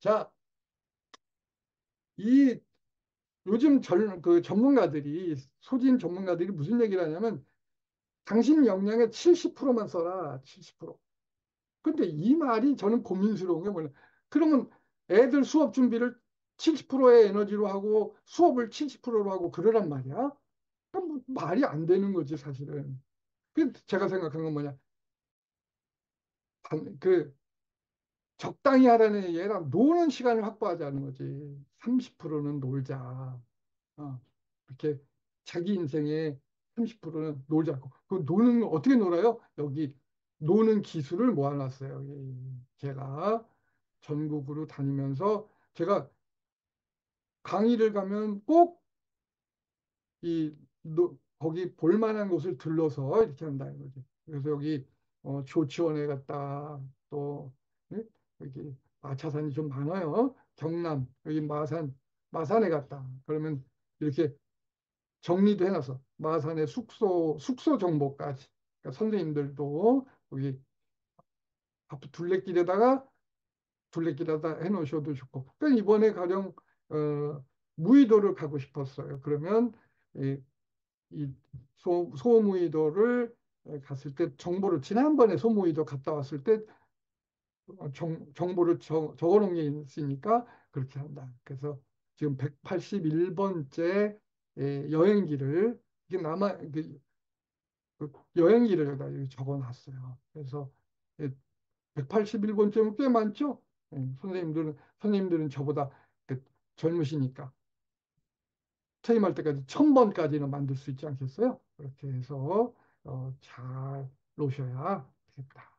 자, 이 요즘 전, 그 전문가들이, 소진 전문가들이 무슨 얘기를 하냐면, 당신 역량의 70%만 써라, 70%. 근데 이 말이 저는 고민스러운 게 뭐냐. 그러면 애들 수업 준비를 70%의 에너지로 하고 수업을 70%로 하고 그러란 말이야? 뭐 말이 안 되는 거지, 사실은. 그 제가 생각한 건 뭐냐. 그 적당히 하라는 얘기가 노는 시간을 확보하자는 거지. 30%는 놀자. 어, 이렇게 자기 인생의 30%는 놀자고. 그 노는 거 어떻게 놀아요? 여기 노는 기술을 모아놨어요. 여기 제가 전국으로 다니면서 제가 강의를 가면 꼭 이 거기 볼 만한 곳을 들러서 이렇게 한다는 거지. 그래서 여기 어, 조치원에 갔다 또 예? 여기 마차산이 좀 많아요. 경남 여기 마산 마산에 갔다. 그러면 이렇게 정리도 해놔서 마산의 숙소 숙소 정보까지 그러니까 선생님들도 여기 앞 둘레길에다가 둘레길에다 해놓으셔도 좋고 그러니까 이번에 가령 어, 무의도를 가고 싶었어요. 그러면 이, 이 소, 소무의도를 갔을 때 정보를 지난번에 소무의도 갔다 왔을 때 어, 정, 정보를 적, 적어놓은 게 있으니까 그렇게 한다. 그래서 지금 181번째 여행기를 이게 남아 그, 그 여행기를 여기다 적어놨어요. 그래서 181번째면 꽤 많죠? 예, 선생님들은 선생님들은 저보다 그 젊으시니까 퇴임할 때까지 천 번까지는 만들 수 있지 않겠어요? 그렇게 해서 어, 잘 놓으셔야 되겠다.